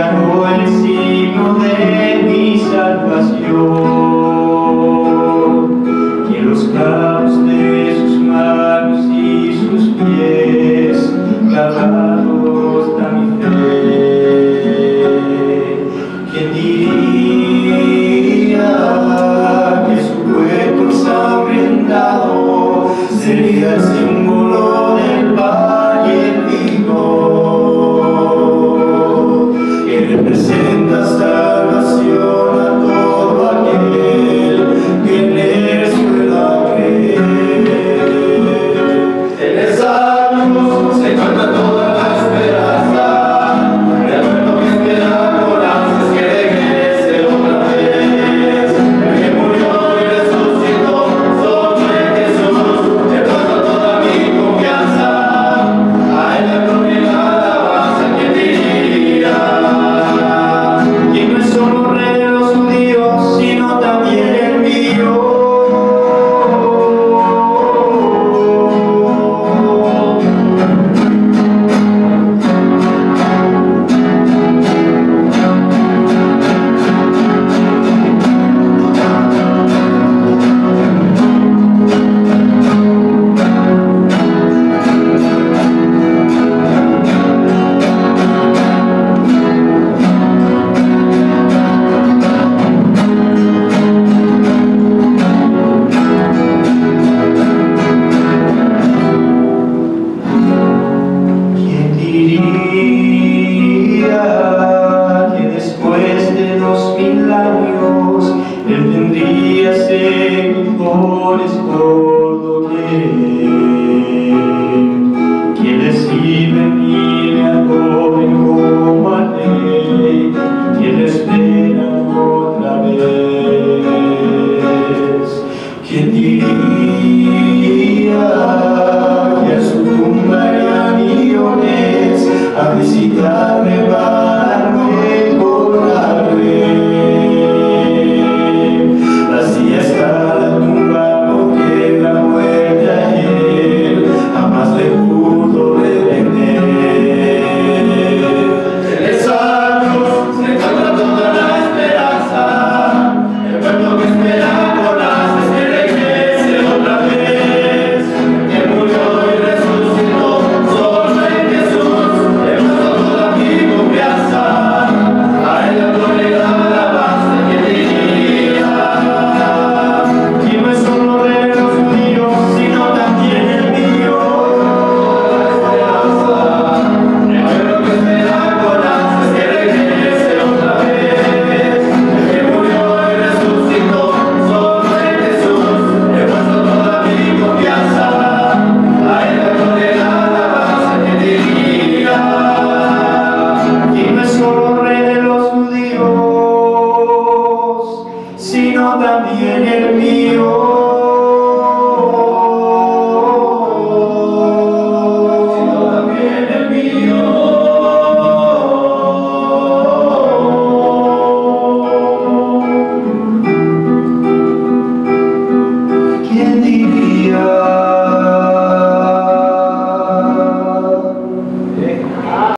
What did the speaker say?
el signo de mi salvación. En los clavos de sus manos y sus pies clavados está mi fe. ¿Quién diría diría que después de dos mil años entenderías en mejores por lo que quieres y venir